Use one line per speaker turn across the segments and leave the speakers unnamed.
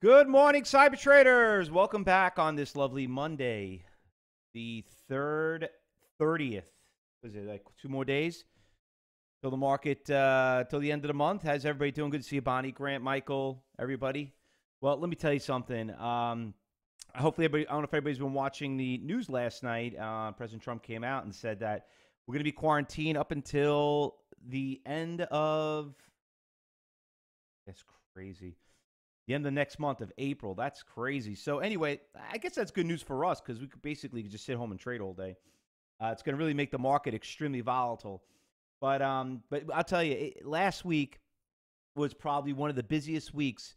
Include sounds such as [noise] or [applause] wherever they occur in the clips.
Good morning, cyber traders. Welcome back on this lovely Monday, the third, thirtieth. Was it like two more days till the market uh, till the end of the month? How's everybody doing? Good to see you, Bonnie, Grant, Michael, everybody. Well, let me tell you something. Um, hopefully, everybody. I don't know if everybody's been watching the news last night. Uh, President Trump came out and said that we're going to be quarantined up until the end of. That's crazy the end of the next month of April. That's crazy. So anyway, I guess that's good news for us because we could basically just sit home and trade all day. Uh, it's going to really make the market extremely volatile. But um, but I'll tell you, it, last week was probably one of the busiest weeks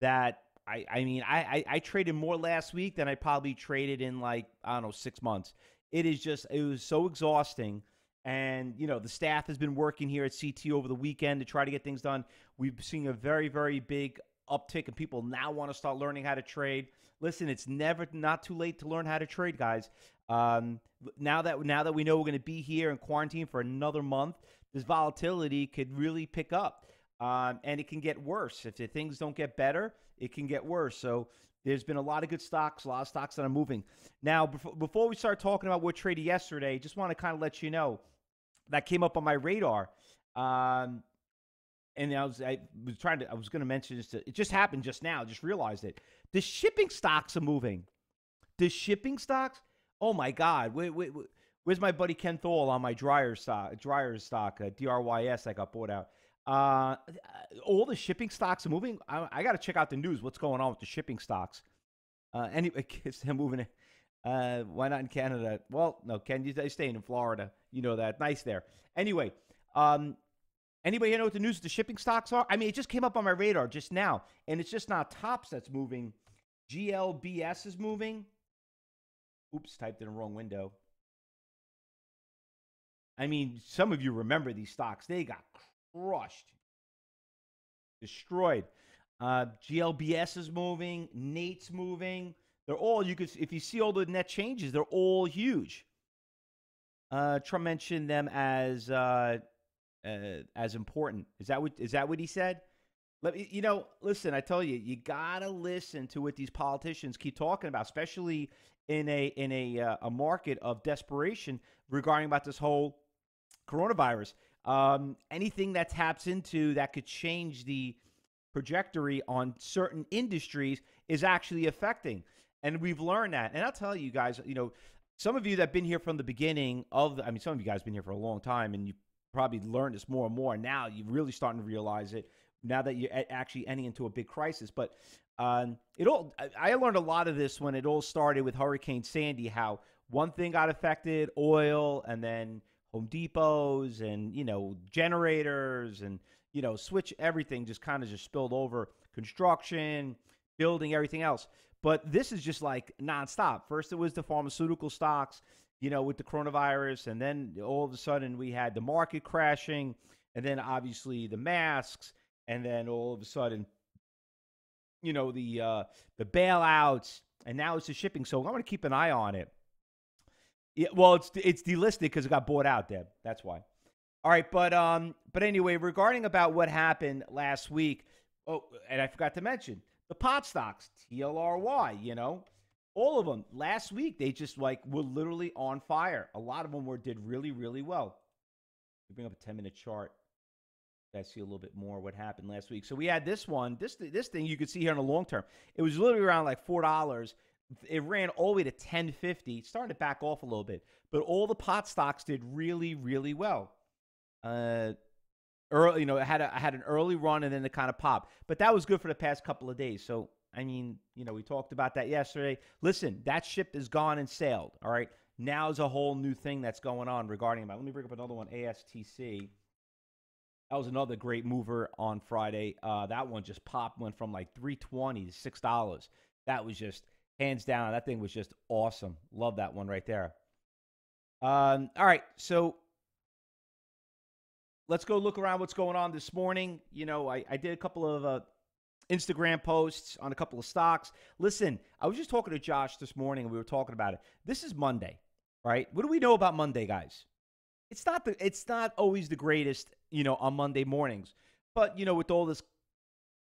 that I I mean I, I I traded more last week than I probably traded in like I don't know six months. It is just it was so exhausting. And you know the staff has been working here at CT over the weekend to try to get things done. We've seen a very, very big uptick and people now want to start learning how to trade. Listen, it's never not too late to learn how to trade, guys. Um, now that now that we know we're going to be here in quarantine for another month, this volatility could really pick up, um, and it can get worse if the things don't get better. It can get worse. So there's been a lot of good stocks, a lot of stocks that are moving. Now, before, before we start talking about what traded yesterday, just want to kind of let you know that came up on my radar. Um, and I was I was trying to I was going to mention this. To, it just happened just now. Just realized it. The shipping stocks are moving. The shipping stocks. Oh my God! Wait, wait, wait. Where's my buddy Ken Thole on my dryer stock? Dryer stock, uh, DRYS. I got bought out. Uh, all the shipping stocks are moving. I, I got to check out the news. What's going on with the shipping stocks? Uh, anyway, [laughs] they're moving. Uh, why not in Canada? Well, no, Ken, you're staying in Florida. You know that. Nice there. Anyway, um, Anybody here know what the news the shipping stocks are? I mean, it just came up on my radar just now, and it's just not tops that's moving. GLBS is moving. Oops, typed in the wrong window. I mean, some of you remember these stocks. They got crushed, destroyed. Uh, GLBS is moving. Nate's moving. They're all, you could, if you see all the net changes, they're all huge. Uh, Trump mentioned them as uh, uh, as important. Is that what is that what he said? Let me, you know, listen. I tell you, you gotta listen to what these politicians keep talking about, especially in a in a uh, a market of desperation regarding about this whole coronavirus. Um, anything that taps into that could change the trajectory on certain industries is actually affecting, and we've learned that. And I'll tell you guys, you know, some of you that've been here from the beginning of the, I mean, some of you guys been here for a long time, and you probably learned this more and more. Now you're really starting to realize it. Now that you're actually ending into a big crisis, but um, it all I learned a lot of this when it all started with Hurricane Sandy. How one thing got affected, oil, and then Home Depots, and you know generators, and you know switch everything just kind of just spilled over construction, building, everything else. But this is just like nonstop. First, it was the pharmaceutical stocks you know, with the coronavirus. And then all of a sudden we had the market crashing, and then obviously the masks, and then all of a sudden, you know, the uh, the bailouts, and now it's the shipping. So I'm going to keep an eye on it. Yeah, well, it's it's delisted because it got bought out, Deb. That's why. All right, but um, but anyway, regarding about what happened last week. Oh, and I forgot to mention the pot stocks, TLRY. You know, all of them last week, they just like were literally on fire. A lot of them were did really, really well. We bring up a 10 minute chart. I see a little bit more what happened last week. So we had this one, this this thing you could see here in the long term. It was literally around like four dollars. It ran all the way to 1050. starting to back off a little bit, but all the pot stocks did really, really well. Uh, early, you know, it had a, had an early run and then it kind of popped, but that was good for the past couple of days. So I mean, you know, we talked about that yesterday. Listen, that ship is gone and sailed. All right. Now is a whole new thing that's going on regarding about. Let me bring up another one, ASTC. That was another great mover on Friday. Uh, that one just popped, went from like 320 to $6. That was just hands down. That thing was just awesome. Love that one right there. Um, all right. So let's go look around what's going on this morning. You know, I, I did a couple of uh, Instagram posts on a couple of stocks. Listen, I was just talking to Josh this morning and we were talking about it. This is Monday, right? What do we know about Monday, guys? It's not the it's not always the greatest, you know, on Monday mornings. But, you know, with all this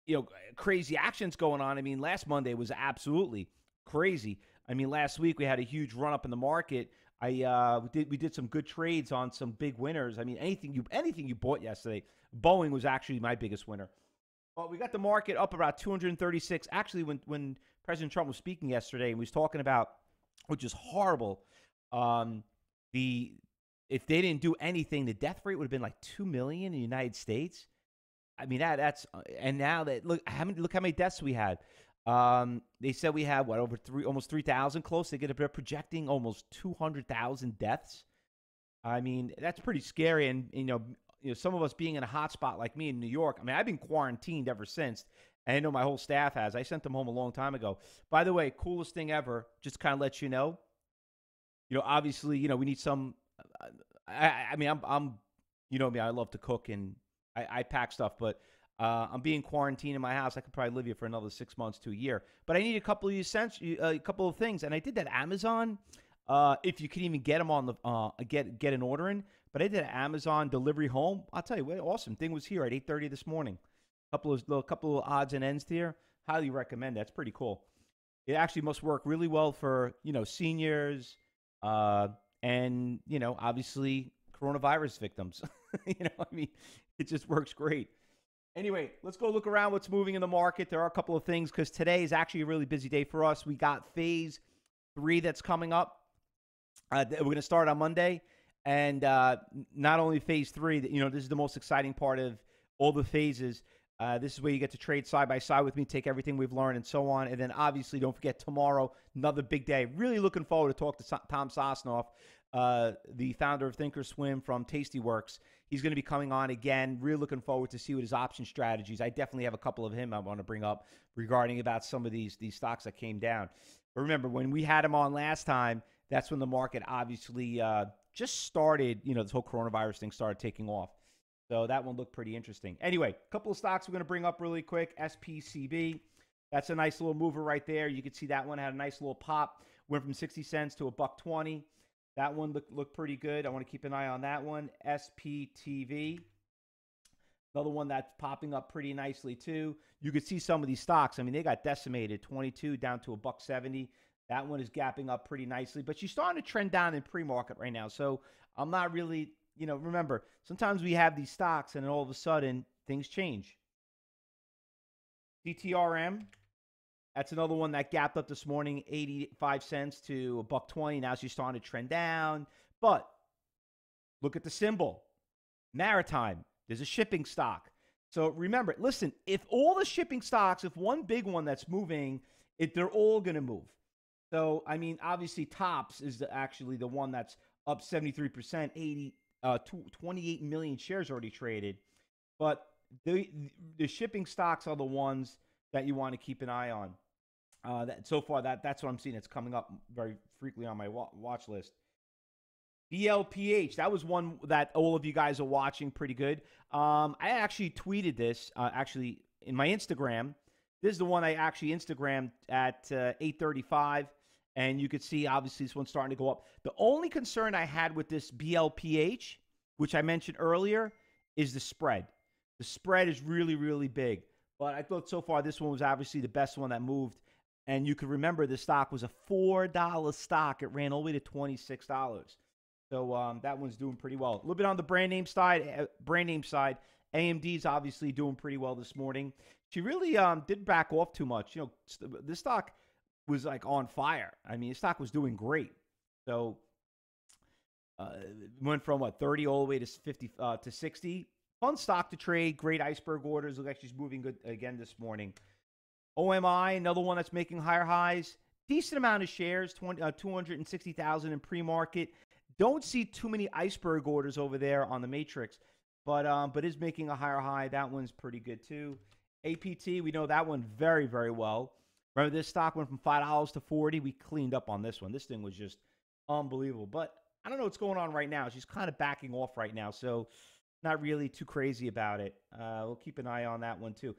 you know, crazy actions going on. I mean, last Monday was absolutely crazy. I mean, last week we had a huge run up in the market. I uh, we did we did some good trades on some big winners. I mean, anything you anything you bought yesterday, Boeing was actually my biggest winner. Well, we got the market up about 236. Actually, when when President Trump was speaking yesterday and we was talking about, which is horrible, um, the if they didn't do anything, the death rate would have been like two million in the United States. I mean that that's uh, and now that look how many look how many deaths we had. Um, they said we had what over three almost three thousand close. They get they're projecting almost two hundred thousand deaths. I mean that's pretty scary. And you know, you know, some of us being in a hot spot like me in New York. I mean, I've been quarantined ever since. And I know my whole staff has. I sent them home a long time ago. By the way, coolest thing ever. Just kind of let you know. You know, obviously, you know we need some. Uh, I, I mean, I'm, I'm, you know me. I love to cook and I, I pack stuff, but uh, I'm being quarantined in my house. I could probably live here for another six months to a year. But I need a couple of essential, uh, a couple of things, and I did that Amazon. Uh, if you can even get them on the uh, get get an order in, but I did an Amazon delivery home. I'll tell you what, awesome thing was here at 8:30 this morning. A Couple of little couple of odds and ends here. Highly recommend. That's pretty cool. It actually must work really well for you know seniors, uh, and you know obviously coronavirus victims. [laughs] you know, I mean, it just works great. Anyway, let's go look around what's moving in the market. There are a couple of things because today is actually a really busy day for us. We got phase three that's coming up. Uh, we're going to start on Monday. And uh, not only phase three, you know, this is the most exciting part of all the phases. Uh, this is where you get to trade side by side with me, take everything we've learned, and so on. And then obviously, don't forget tomorrow, another big day. Really looking forward to talk to Tom Sosnoff, uh, the founder of Thinkorswim from Tastyworks. He's going to be coming on again. Really looking forward to see what his option strategies. I definitely have a couple of him I want to bring up regarding about some of these these stocks that came down. But remember, when we had him on last time, that's when the market obviously uh, just started. You know, this whole coronavirus thing started taking off. So that one looked pretty interesting. Anyway, a couple of stocks we're going to bring up really quick. SPCB. That's a nice little mover right there. You can see that one had a nice little pop. Went from 60 cents to a buck 20. That one looked looked pretty good. I want to keep an eye on that one. SPTV. Another one that's popping up pretty nicely too. You could see some of these stocks. I mean, they got decimated, 22 down to a buck 70. That one is gapping up pretty nicely, but she's starting to trend down in pre-market right now. So I'm not really, you know, remember, sometimes we have these stocks and then all of a sudden things change. CTRM, that's another one that gapped up this morning, 85 cents to a buck 20. Now she's starting to trend down. But look at the symbol. Maritime. There's a shipping stock. So remember, listen, if all the shipping stocks, if one big one that's moving, if they're all going to move. So, I mean, obviously, Tops is the, actually the one that's up 73%, 80, uh, 28 million shares already traded. But the, the shipping stocks are the ones that you want to keep an eye on. Uh, that, so far, that that's what I'm seeing. It's coming up very frequently on my wa- watch list. BLPH, that was one that all of you guys are watching pretty good. Um, I actually tweeted this uh, actually in my Instagram. This is the one I actually Instagrammed at uh, 8:35, and you could see obviously this one's starting to go up. The only concern I had with this BLPH, which I mentioned earlier, is the spread. The spread is really really big, but I thought so far this one was obviously the best one that moved. And you could remember the stock was a $4 stock. It ran all the way to $26. So um, that one's doing pretty well. A little bit on the brand name side. Uh, brand name side, AMD's obviously doing pretty well this morning. She really um, did back off too much. You know, this stock was like on fire. I mean, the stock was doing great. So uh, went from what 30 all the way to 50 uh, to 60. Fun stock to trade. Great iceberg orders. Look like she's moving good again this morning. OMI, another one that's making higher highs. Decent amount of shares, 20, uh, 260,000 in pre-market. Don't see too many iceberg orders over there on the matrix, but um, but is making a higher high. That one's pretty good too. APT, we know that one very very well. Remember this stock went from five dollars to forty. We cleaned up on this one. This thing was just unbelievable. But I don't know what's going on right now. She's kind of backing off right now, so not really too crazy about it. Uh, we'll keep an eye on that one too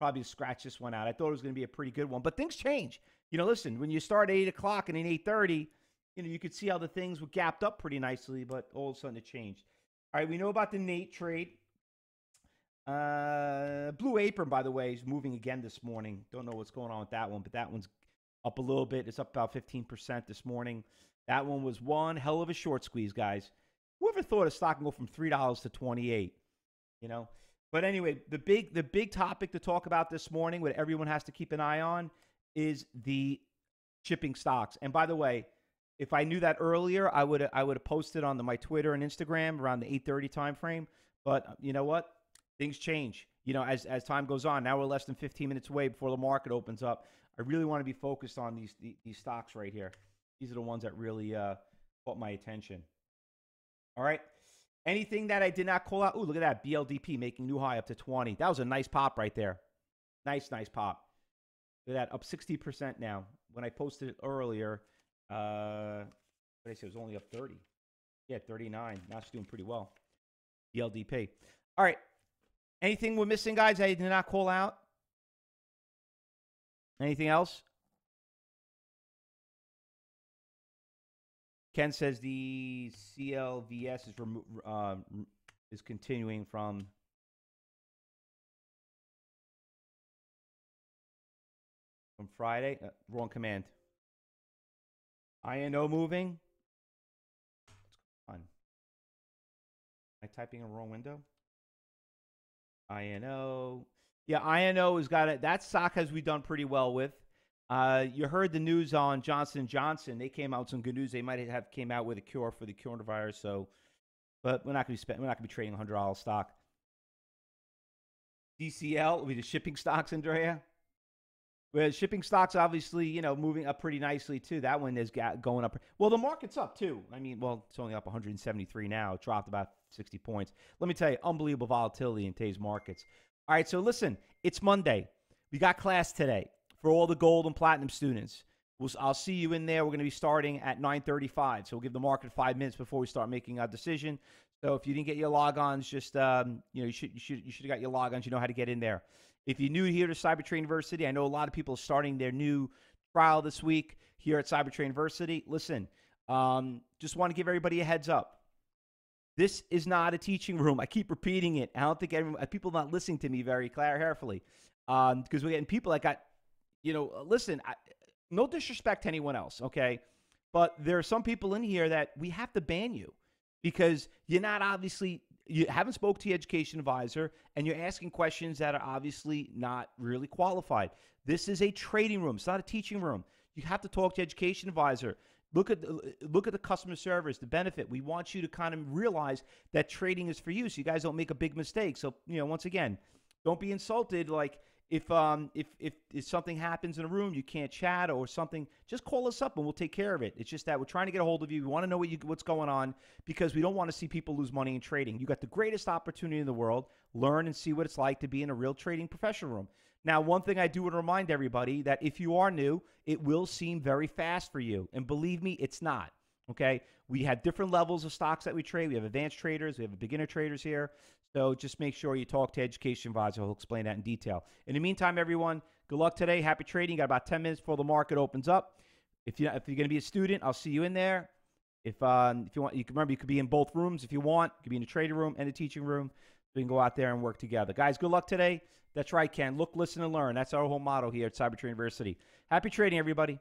probably scratch this one out. I thought it was going to be a pretty good one, but things change. You know, listen, when you start at eight o'clock and in eight thirty, you know, you could see how the things were gapped up pretty nicely, but all of a sudden it changed. All right, we know about the Nate trade. Uh, Blue Apron, by the way, is moving again this morning. Don't know what's going on with that one, but that one's up a little bit. It's up about 15% this morning. That one was one hell of a short squeeze, guys. Whoever thought a stock can go from $3 to 28 You know? But anyway, the big the big topic to talk about this morning, what everyone has to keep an eye on, is the shipping stocks. And by the way, if I knew that earlier, I would I would have posted on the, my Twitter and Instagram around the 8:30 time frame. But uh, you know what? Things change. You know, as as time goes on. Now we're less than 15 minutes away before the market opens up. I really want to be focused on these these, stocks right here. These are the ones that really uh, caught my attention. All right. Anything that I did not call out? Ooh, look at that. BLDP making new high up to 20. That was a nice pop right there. Nice, nice pop. Look at that. Up 60% now. When I posted it earlier, uh, what I say, it was only up 30. Yeah, 39. Now it's doing pretty well. BLDP. All right. Anything we're missing, guys? I did not call out. Anything else? Ken says the CLVS is remo- uh, is continuing from from Friday. Uh, wrong command. INO moving. What's going on? Am I typing in a wrong window? INO. Yeah, INO has got it. That stock has we done pretty well with. Uh, you heard the news on Johnson Johnson. They came out with some good news. They might have came out with a cure for the coronavirus. So, but we're not going to be spend, we're not going to be trading hundred dollars stock. DCL will be the shipping stocks, Andrea. Where shipping stocks, obviously, you know, moving up pretty nicely too. That one is going up. Well, the market's up too. I mean, well, it's only up 173 now. It dropped about 60 points. Let me tell you, unbelievable volatility in today's markets. All right, so listen, it's Monday. We got class today for all the gold and platinum students. We'll, I'll see you in there. We're going to be starting at 9:35, so we'll give the market five minutes before we start making our decision. So if you didn't get your logons, just um, you know you should you should you should have got your logons. You know how to get in there. If you're new here to Cyber Trading University, I know a lot of people are starting their new trial this week here at Cyber Trading University. Listen, um, just want to give everybody a heads up. This is not a teaching room. I keep repeating it. I don't think everyone, people not listening to me very carefully because um, we're getting people that got, you know, listen. I, no disrespect to anyone else, okay, but there are some people in here that we have to ban you because you're not obviously you haven't spoke to the education advisor and you're asking questions that are obviously not really qualified. This is a trading room. It's not a teaching room. You have to talk to education advisor. Look at the, look at the customer service, the benefit. We want you to kind of realize that trading is for you, so you guys don't make a big mistake. So you know, once again, don't be insulted. Like if um if, if if something happens in a room you can't chat or something just call us up and we'll take care of it. It's just that we're trying to get a hold of you. We want to know what you, what's going on because we don't want to see people lose money in trading. You got the greatest opportunity in the world. Learn and see what it's like to be in a real trading professional room. Now one thing i do want to remind everybody that if you are new it will seem very fast for you. And believe me it's not Okay. We have different levels of stocks that we trade. We have advanced traders, we have beginner traders here. So just make sure you talk to Education Advisor. He'll explain that in detail. In the meantime, everyone, good luck today. Happy trading. Got about 10 minutes before the market opens up. If, you, if you're going to be a student, I'll see you in there. If, um, if you want, you can remember you could be in both rooms if you want. You could be in the trading room and the teaching room. We can go out there and work together. Guys, good luck today. That's right, Ken. Look, listen, and learn. That's our whole motto here at Cyber Trading University. Happy trading, everybody.